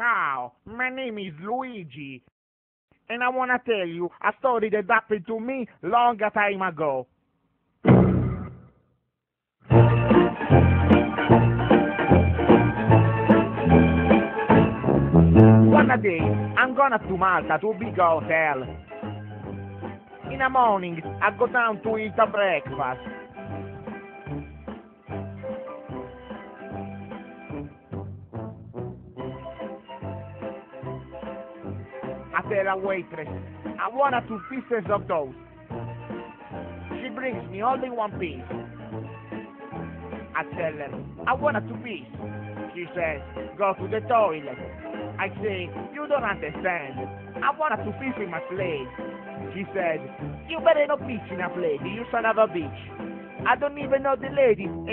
Ciao, my name is Luigi, and I want to tell you a story that happened to me long time ago. One day, I'm gonna to Malta to a big hotel. In the morning, I go down to eat a breakfast. I tell a waitress, I want a two pieces of toast. She brings me only one piece. I tell her, I want a two piece. She says, go to the toilet. I say, you don't understand. I want a two piece in my plate. She says, you better not bitch in a plate, you son of a bitch. I don't even know the lady